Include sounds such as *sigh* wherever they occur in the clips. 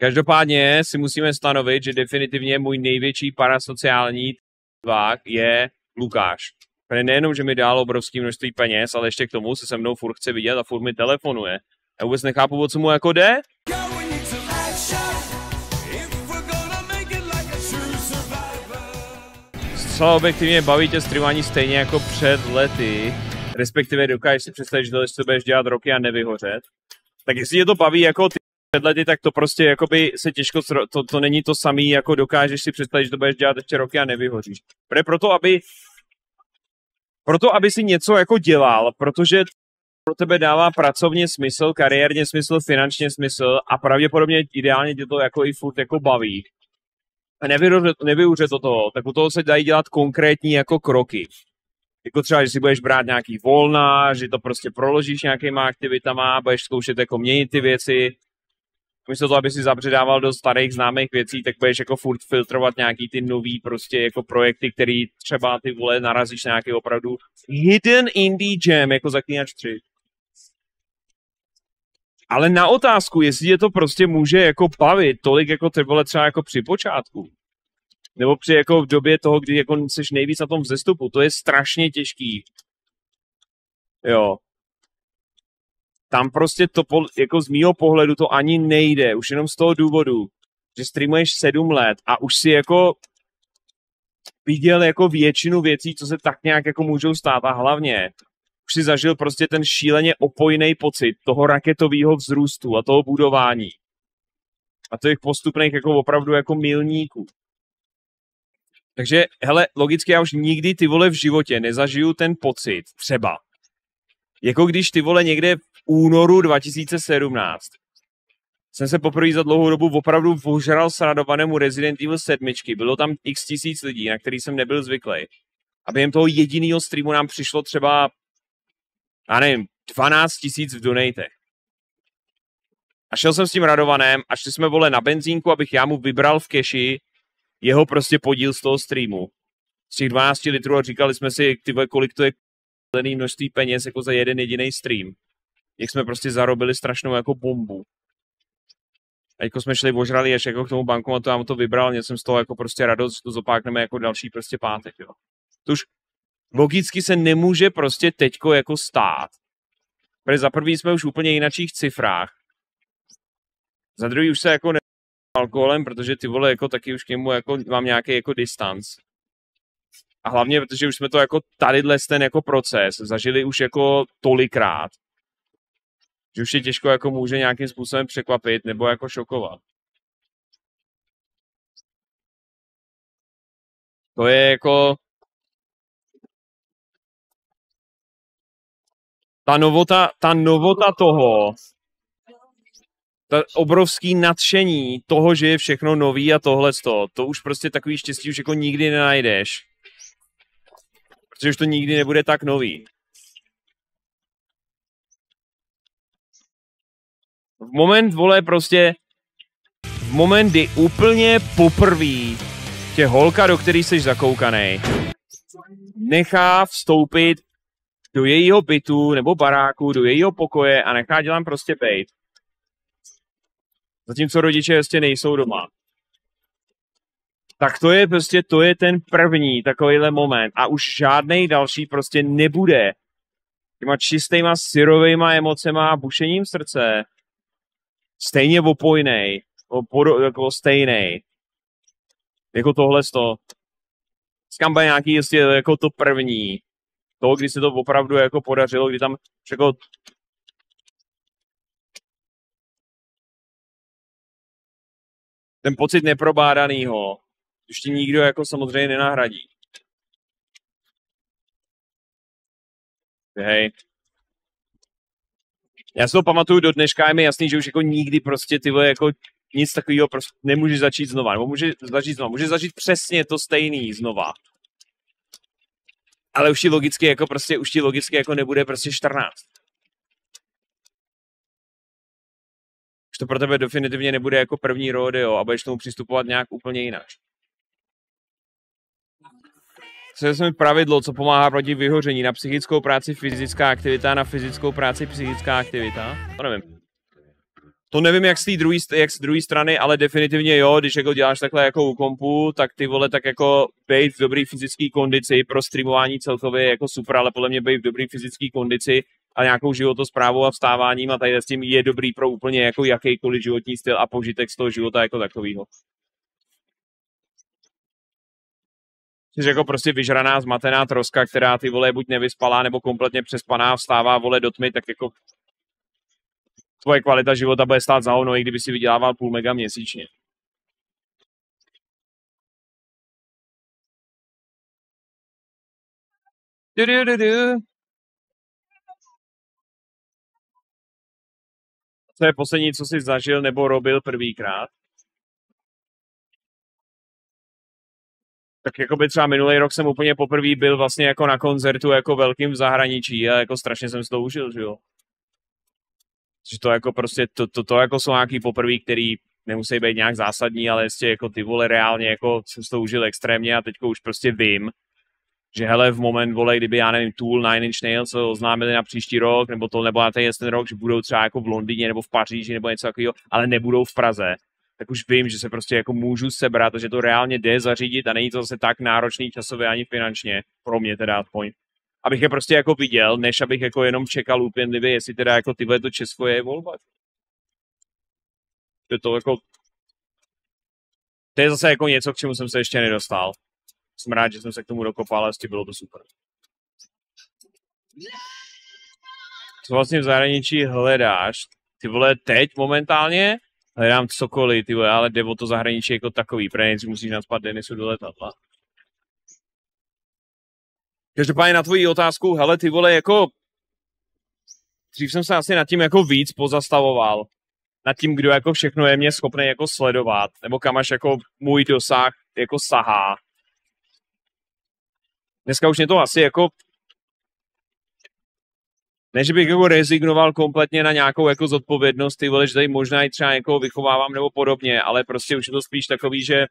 Každopádně si musíme stanovit, že definitivně můj největší parasociální tvák je Lukáš. Protože nejenom, že mi dal obrovské množství peněz, ale ještě k tomu se se mnou furt chce vidět a furt mi telefonuje. Já vůbec nechápu, o co mu jako jde. Zcela objektivně baví tě streamování stejně jako před lety, respektive dokážeš si představit, že to budeš dělat roky a nevyhořet. Tak jestli je to baví jako ty před lety, tak to prostě jakoby se těžko, to, to není to samý, jako dokážeš si představit, že to budeš dělat ještě roky a nevyhoříš. Protože proto, aby proto, aby si něco jako dělal, protože pro tebe dává pracovně smysl, kariérně smysl, finančně smysl a pravděpodobně ideálně tě to jako i furt jako baví. A nevyuře to toho, tak u toho se dají dělat konkrétní jako kroky. Jako třeba, že si budeš brát nějaký volna, že to prostě proložíš nějakýma aktivitama, budeš zkoušet jako měnit ty věci, místo toho, aby si zabředával do starých známých věcí, tak budeš jako furt filtrovat nějaký ty nový prostě jako projekty, který třeba ty vole narazíš na nějaký opravdu hidden indie jam, jako Zaklínač 3. Ale na otázku, jestli je to prostě může jako bavit tolik jako ty vole třeba jako při počátku, nebo při jako v době toho, kdy jako jsi nejvíc na tom vzestupu, to je strašně těžký. Jo, tam prostě to, jako z mýho pohledu to ani nejde, už jenom z toho důvodu, že streamuješ sedm let a už si jako viděl jako většinu věcí, co se tak nějak jako můžou stát a hlavně už si zažil prostě ten šíleně opojný pocit toho raketového vzrůstu a toho budování a těch postupných jako opravdu jako milníků. Takže, hele, logicky já už nikdy ty vole v životě nezažiju ten pocit, třeba, jako když ty vole někde únoru 2017 jsem se poprvé za dlouhou dobu opravdu ožral s radovanému Resident Evil 7. Bylo tam x tisíc lidí, na který jsem nebyl zvyklý. A během toho jediného streamu nám přišlo třeba, já nevím, 12 tisíc v donatech. A šel jsem s tím radovaném a šli jsme vole na benzínku, abych já mu vybral v keši jeho prostě podíl z toho streamu. Z těch 12 litrů a říkali jsme si, ty kolik to je množství peněz jako za jeden jediný stream jak jsme prostě zarobili strašnou jako bombu. A jako jsme šli, ožrali ještě jako k tomu bankomatu, já mu to vybral, měl jsem z toho jako prostě radost, že to zopákneme jako další prostě pátek, jo. To už logicky se nemůže prostě teďko jako stát. Protože za prvý jsme už úplně jinačích cifrách. Za druhý už se jako ne alkoholem, protože ty vole jako taky už k němu jako mám nějaký jako distanc. A hlavně, protože už jsme to jako tadyhle ten jako proces zažili už jako tolikrát, že už je těžko jako může nějakým způsobem překvapit nebo jako šokovat. To je jako ta novota, ta novota toho, ta obrovský nadšení toho, že je všechno nový a tohle to, to už prostě takový štěstí už jako nikdy nenajdeš. Protože už to nikdy nebude tak nový. V moment, vole, prostě v moment, kdy úplně poprvé tě holka, do který jsi zakoukaný, nechá vstoupit do jejího bytu nebo baráku, do jejího pokoje a nechá dělám prostě bejt. Zatímco rodiče ještě nejsou doma. Tak to je prostě, to je ten první takovýhle moment a už žádný další prostě nebude těma čistýma syrovejma emocema a bušením srdce stejně opojnej, jako stejný. Jako tohle to. Skamba nějaký jestli jako to první. To, kdy se to opravdu jako podařilo, kdy tam jako ten pocit neprobádanýho, už ti nikdo jako samozřejmě nenahradí. Hej, já si to pamatuju do dneška, je mi jasný, že už jako nikdy prostě ty jako nic takového prostě nemůže začít znova, nebo může začít znova, může začít přesně to stejný znova. Ale už ti logicky jako prostě, už ti logicky jako nebude prostě 14. Už to pro tebe definitivně nebude jako první rodeo a budeš tomu přistupovat nějak úplně jinak co mi pravidlo, co pomáhá proti vyhoření na psychickou práci fyzická aktivita, na fyzickou práci psychická aktivita? To nevím. To nevím, jak z té druhé druhé strany, ale definitivně jo, když jako děláš takhle jako u kompu, tak ty vole, tak jako být v dobré fyzické kondici pro streamování celkově jako super, ale podle mě být v dobré fyzické kondici a nějakou životosprávou a vstáváním a tady s tím je dobrý pro úplně jako jakýkoliv životní styl a požitek z toho života jako takového. Jsi jako prostě vyžraná, zmatená troska, která ty vole buď nevyspalá, nebo kompletně přespaná, vstává vole do tmy, tak jako tvoje kvalita života bude stát za ono, i kdyby si vydělával půl mega měsíčně. Du, du, du, du. Co je poslední, co jsi zažil nebo robil prvýkrát? Tak jako by třeba minulý rok jsem úplně poprvé byl vlastně jako na koncertu jako velkým v zahraničí a jako strašně jsem si to užil, že jo. Že to jako prostě, to, to, to jako jsou nějaký poprvé, který nemusí být nějak zásadní, ale jistě jako ty vole reálně jako jsem si to užil extrémně a teďko už prostě vím, že hele, v moment, vole, kdyby, já nevím, Tool, Nine Inch Nails oznámili na příští rok, nebo to, nebo na ten, ten rok, že budou třeba jako v Londýně nebo v Paříži nebo něco takového, ale nebudou v Praze, tak už vím, že se prostě jako můžu sebrat a že to reálně jde zařídit a není to zase tak náročný časově ani finančně, pro mě teda aspoň, abych je prostě jako viděl, než abych jako jenom čekal úpěnlivě, jestli teda jako tyhle to Česko je volba. To je to jako to je zase jako něco, k čemu jsem se ještě nedostal. Jsem rád, že jsem se k tomu dokopal, ale bylo to super. Co vlastně v zahraničí hledáš? Ty vole, teď momentálně hledám cokoliv, ty vole, ale jde o to zahraničí jako takový, protože musíš nadspat Denisu do letadla. Každopádně na tvoji otázku, hele, ty vole, jako dřív jsem se asi nad tím jako víc pozastavoval. Nad tím, kdo jako všechno je mě schopný jako sledovat, nebo kam až jako můj dosah jako sahá. Dneska už mě to asi jako ne, že bych jako rezignoval kompletně na nějakou jako zodpovědnost, ty vole, že tady možná i třeba jako vychovávám nebo podobně, ale prostě už je to spíš takový, že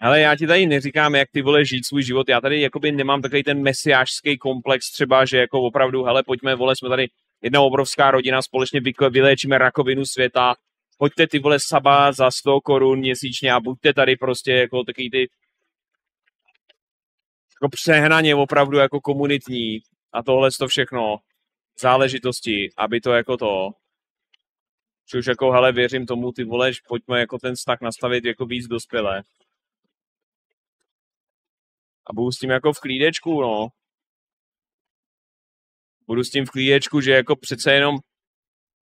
ale já ti tady neříkám, jak ty vole žít svůj život. Já tady jakoby nemám takový ten mesiářský komplex třeba, že jako opravdu, hele, pojďme, vole, jsme tady jedna obrovská rodina, společně vyléčíme rakovinu světa, pojďte ty vole saba za 100 korun měsíčně a buďte tady prostě jako takový ty jako přehnaně opravdu jako komunitní a tohle to všechno záležitosti, aby to jako to, že už jako, hele, věřím tomu, ty voleš, pojďme jako ten vztah nastavit jako víc dospělé. A budu s tím jako v klídečku, no. Budu s tím v klídečku, že jako přece jenom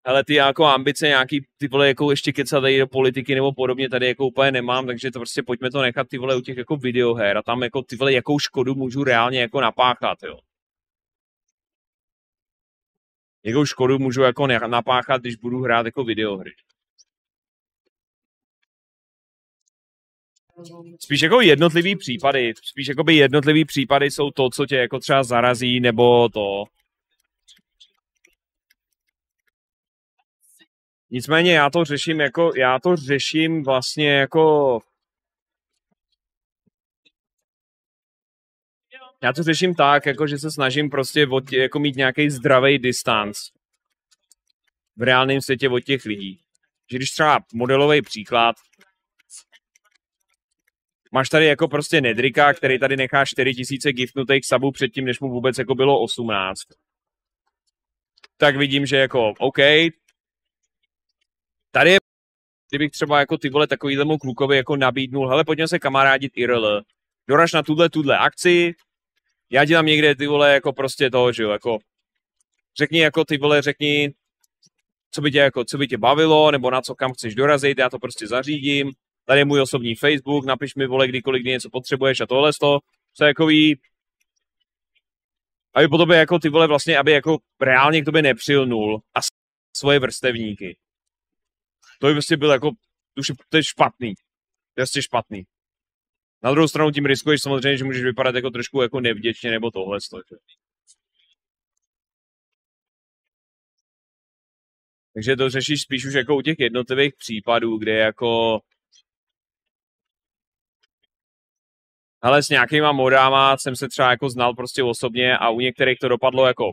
ale ty jako ambice nějaký, ty vole, jako ještě kecat tady do politiky nebo podobně, tady jako úplně nemám, takže to prostě pojďme to nechat ty vole u těch jako videoher a tam jako ty vole, jakou škodu můžu reálně jako napáchat, jo. Jakou škodu můžu jako napáchat, když budu hrát jako videohry. Spíš jako jednotlivý případy, spíš jako by jednotlivý případy jsou to, co tě jako třeba zarazí, nebo to. Nicméně já to řeším jako, já to řeším vlastně jako já to řeším tak, jako že se snažím prostě od, jako mít nějaký zdravý distanc v reálném světě od těch lidí. Že když třeba modelový příklad, máš tady jako prostě Nedrika, který tady nechá 4000 giftnutých sabů předtím, než mu vůbec jako bylo 18. Tak vidím, že jako OK, tady je kdybych třeba jako ty vole takovýhlemu klukovi jako nabídnul, hele, pojďme se kamarádit IRL, doraž na tuhle, tuhle akci, já dělám někde ty vole jako prostě to, že jo, jako řekni jako ty vole, řekni, co by tě, jako, co by tě bavilo, nebo na co kam chceš dorazit, já to prostě zařídím, tady je můj osobní Facebook, napiš mi vole kdykoliv, kdy něco potřebuješ a tohle to, co je jakový, aby po tobě jako ty vole vlastně, aby jako reálně k tobě nepřilnul a svoje vrstevníky. To by prostě byl jako, to je špatný. To je prostě špatný. Na druhou stranu tím riskuješ samozřejmě, že můžeš vypadat jako trošku jako nevděčně nebo tohle. Takže to řešíš spíš už jako u těch jednotlivých případů, kde jako Ale s nějakýma modama jsem se třeba jako znal prostě osobně a u některých to dopadlo jako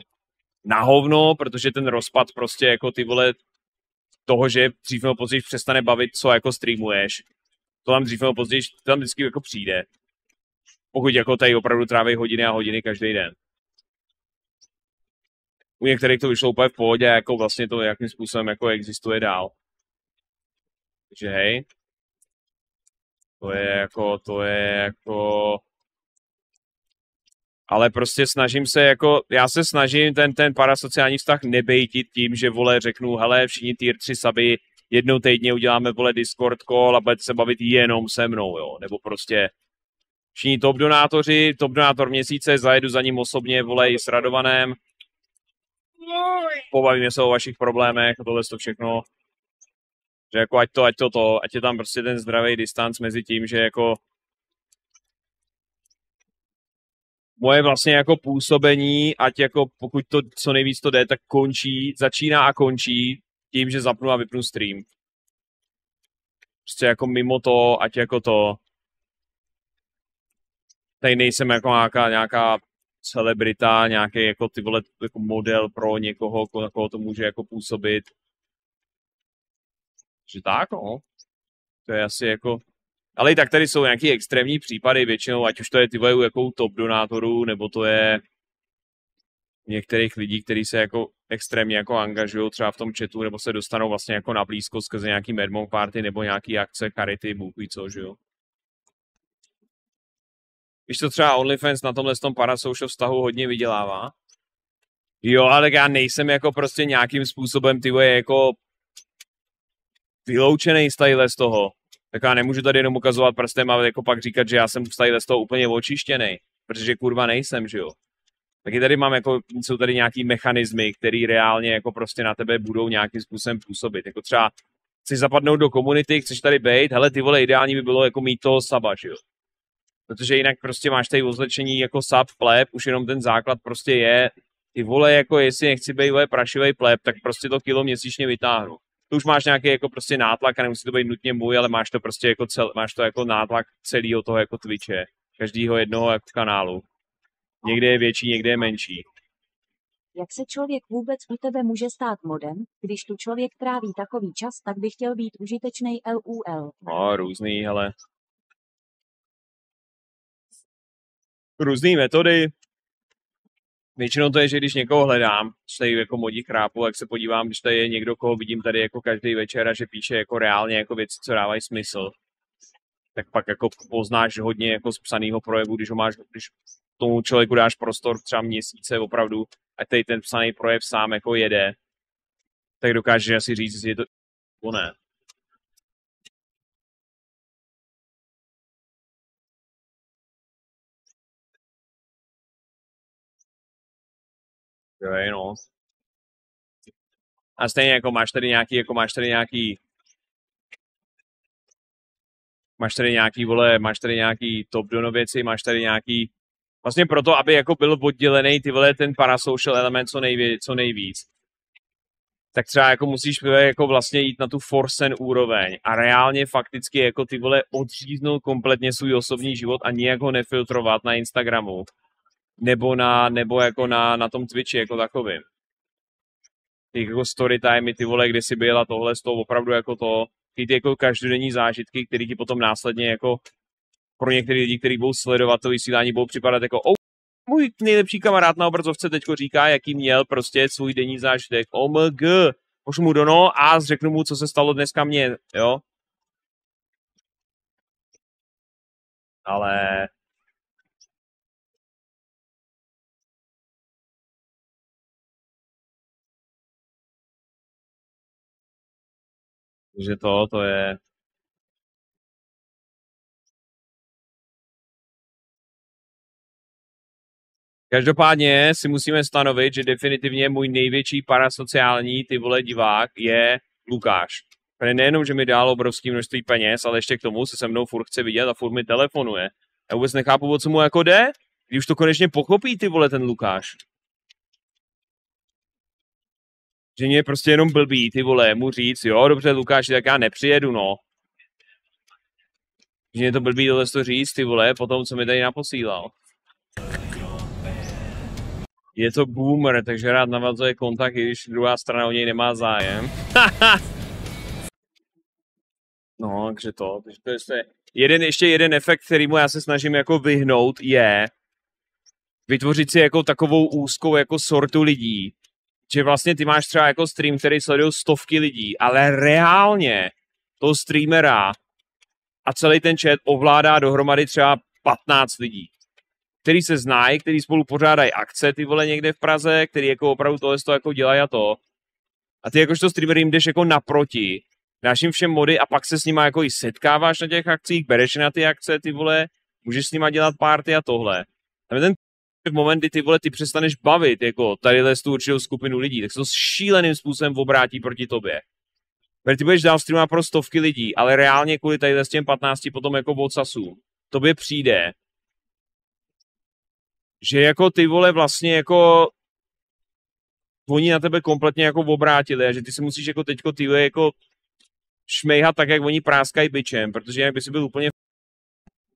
na hovno, protože ten rozpad prostě jako ty vole toho, že dřív nebo později přestane bavit, co jako streamuješ. To tam dřív nebo později, to tam vždycky jako přijde. Pokud jako tady opravdu tráví hodiny a hodiny každý den. U některých to vyšlo úplně v pohodě jako vlastně to jakým způsobem jako existuje dál. Takže hej. To je jako, to je jako ale prostě snažím se jako, já se snažím ten, ten parasociální vztah nebejtit tím, že vole řeknu, hele, všichni tier 3 saby, jednou týdně uděláme vole Discord call a budete se bavit jenom se mnou, jo, nebo prostě všichni top donátoři, top donátor měsíce, zajedu za ním osobně, vole, i s Radovanem, pobavíme se o vašich problémech a tohle to všechno, že jako ať to, ať to to, ať je tam prostě ten zdravý distanc mezi tím, že jako moje vlastně jako působení, ať jako pokud to co nejvíc to jde, tak končí, začíná a končí tím, že zapnu a vypnu stream. Prostě jako mimo to, ať jako to. Tady nejsem jako nějaká, nějaká celebrita, nějaký jako ty vole jako model pro někoho, na koho to může jako působit. Že tak, no. To je asi jako ale i tak tady jsou nějaké extrémní případy, většinou, ať už to je ty u jakou top donátorů, nebo to je některých lidí, kteří se jako extrémně jako angažují třeba v tom chatu, nebo se dostanou vlastně jako na blízko skrze nějaký Madmong party nebo nějaký akce, charity, bůh co, že jo. Když to třeba OnlyFans na tomhle tom parasocial vztahu hodně vydělává. Jo, ale já nejsem jako prostě nějakým způsobem ty jako vyloučený z z toho tak já nemůžu tady jenom ukazovat prstem a jako pak říkat, že já jsem tady z toho úplně očištěný, protože kurva nejsem, že jo. Taky tady mám jako, jsou tady nějaký mechanismy, které reálně jako prostě na tebe budou nějakým způsobem působit. Jako třeba chceš zapadnout do komunity, chceš tady být, hele ty vole, ideální by bylo jako mít toho saba, že jo. Protože jinak prostě máš tady označení jako sub, pleb, už jenom ten základ prostě je, ty vole, jako jestli nechci být prašivý pleb, tak prostě to kilo měsíčně vytáhnu to už máš nějaký jako prostě nátlak a nemusí to být nutně můj, ale máš to prostě jako cel, máš to jako nátlak celého toho jako Twitche, každého jednoho jako kanálu. Někde je větší, někde je menší. Jak se člověk vůbec u tebe může stát modem, když tu člověk tráví takový čas, tak by chtěl být užitečný LUL. No, různý, hele. Různý metody, Většinou to je, že když někoho hledám, tady jako modí chrápu, jak se podívám, když tady je někdo, koho vidím tady jako každý večer a že píše jako reálně jako věci, co dávají smysl, tak pak jako poznáš hodně jako z psaného projevu, když ho máš, když tomu člověku dáš prostor třeba měsíce opravdu, a tady ten psaný projev sám jako jede, tak dokážeš asi říct, že je to ne. Jo, no. A stejně jako máš tady nějaký, jako máš tady nějaký máš tady nějaký, vole, máš tady nějaký top dono věci, máš tady nějaký, vlastně proto, aby jako byl oddělený ty vole ten parasocial element co, nejví, co nejvíc, tak třeba jako musíš jako vlastně jít na tu forcen úroveň a reálně fakticky jako ty vole odříznout kompletně svůj osobní život a nijak ho nefiltrovat na Instagramu nebo, na, nebo jako na, na tom Twitchi jako takovým. Ty jako story time, ty vole, kde si byla tohle z toho opravdu jako to, ty, ty jako každodenní zážitky, které ti potom následně jako pro některé lidi, kteří budou sledovat to vysílání, budou připadat jako oh, můj nejlepší kamarád na obrazovce teďko říká, jaký měl prostě svůj denní zážitek. OMG, pošlu mu do no a řeknu mu, co se stalo dneska mně, jo? Ale Takže to, to je... Každopádně si musíme stanovit, že definitivně můj největší parasociální ty vole divák je Lukáš. Protože nejenom, že mi dal obrovské množství peněz, ale ještě k tomu se se mnou furt chce vidět a furt mi telefonuje. Já vůbec nechápu, o co mu jako jde, když už to konečně pochopí ty vole ten Lukáš že mě je prostě jenom blbý, ty vole, mu říct, jo, dobře, Lukáš, tak já nepřijedu, no. Že mě to blbý tohle to říct, ty vole, potom, co mi tady naposílal. Je to boomer, takže rád navazuje kontakt, i když druhá strana o něj nemá zájem. *laughs* No, takže to, takže to je, jeden, ještě jeden efekt, kterýmu já se snažím jako vyhnout, je vytvořit si jako takovou úzkou jako sortu lidí, že vlastně ty máš třeba jako stream, který sledují stovky lidí, ale reálně toho streamera a celý ten chat ovládá dohromady třeba 15 lidí, který se znají, který spolu pořádají akce, ty vole někde v Praze, který jako opravdu tohle to jako dělají a to. A ty jakožto streamer jim jdeš jako naproti, dáš jim všem mody a pak se s nima jako i setkáváš na těch akcích, bereš na ty akce, ty vole, můžeš s nima dělat party a tohle. A ten moment, kdy ty vole, ty přestaneš bavit, jako tadyhle tu určitou skupinu lidí, tak se to šíleným způsobem obrátí proti tobě. Protože ty budeš dál streamovat pro stovky lidí, ale reálně kvůli tady s těm 15 potom jako odsasům, tobě přijde, že jako ty vole vlastně jako oni na tebe kompletně jako obrátili a že ty se musíš jako teďko ty jako šmejhat tak, jak oni práskají byčem, protože jinak by si byl úplně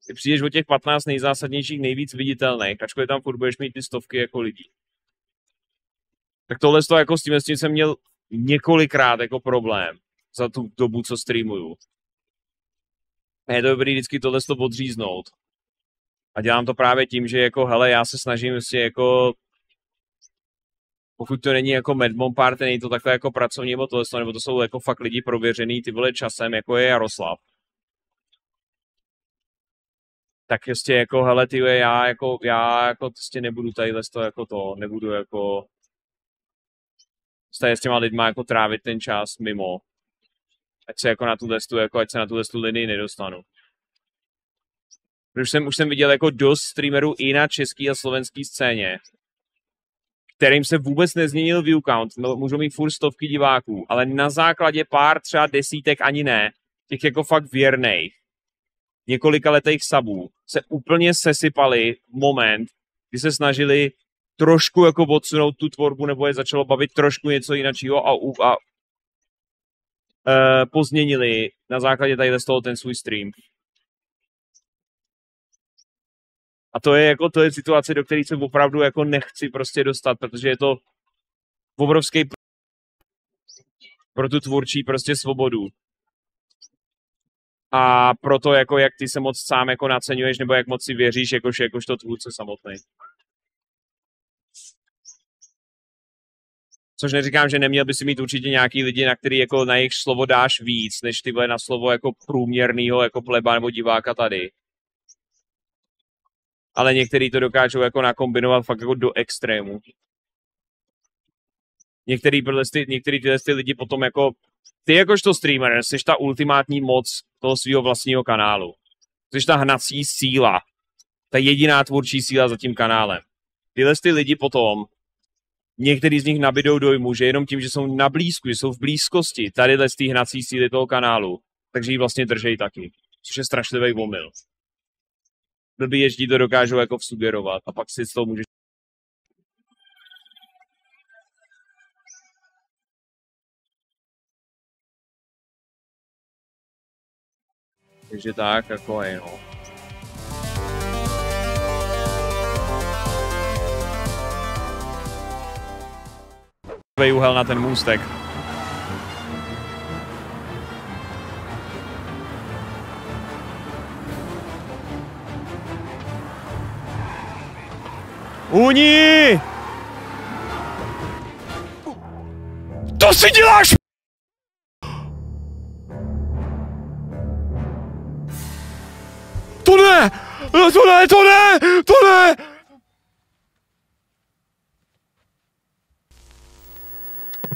ty přijdeš o těch 15 nejzásadnějších, nejvíc viditelných, ačkoliv tam furt budeš mít ty stovky jako lidí. Tak tohle toho jako s tím, s tím jsem měl několikrát jako problém za tu dobu, co streamuju. A je to dobrý vždycky tohle to odříznout. A dělám to právě tím, že jako, hele, já se snažím vlastně jako pokud to není jako Medmon Party, není to takhle jako pracovní nebo tohle, nebo to jsou jako fakt lidi prověřený ty vole časem, jako je Jaroslav. Tak prostě jako, hele, ty já jako, já jako prostě nebudu tady to jako to, nebudu jako s těma lidma jako trávit ten čas mimo. Ať se jako na tu testu, jako ať se na tu testu linii nedostanu. Už jsem, už jsem viděl jako dost streamerů i na český a slovenský scéně, kterým se vůbec nezměnil view count, můžou mít furt stovky diváků, ale na základě pár třeba desítek ani ne, těch jako fakt věrných, několika letých sabů, se úplně sesypali moment, kdy se snažili trošku jako odsunout tu tvorbu, nebo je začalo bavit trošku něco jiného a, a, a e, pozměnili na základě tady z toho ten svůj stream. A to je jako, to je situace, do které se opravdu jako nechci prostě dostat, protože je to obrovský pro tu tvůrčí prostě svobodu. A proto jako jak ty se moc sám jako naceňuješ, nebo jak moc si věříš, jakož, jakož to tvůrce samotný. Což neříkám, že neměl by si mít určitě nějaký lidi, na který jako na jejich slovo dáš víc, než ty na slovo jako průměrného, jako pleba nebo diváka tady ale některý to dokážou jako nakombinovat fakt jako do extrému. Některý, ty, některý tyhle ty lidi potom jako, ty jakožto streamer, jsi ta ultimátní moc toho svého vlastního kanálu. Jsi ta hnací síla, ta jediná tvůrčí síla za tím kanálem. Tyhle ty lidi potom, některý z nich nabidou dojmu, že jenom tím, že jsou na blízku, že jsou v blízkosti tady z té hnací síly toho kanálu, takže ji vlastně držej taky. Což je strašlivý omyl blbý ježdí to dokážou jako vsugerovat a pak si z toho můžeš Takže tak, jako je, no. úhel na ten můstek. Uni! To si děláš! To ne! To ne, to ne! To ne!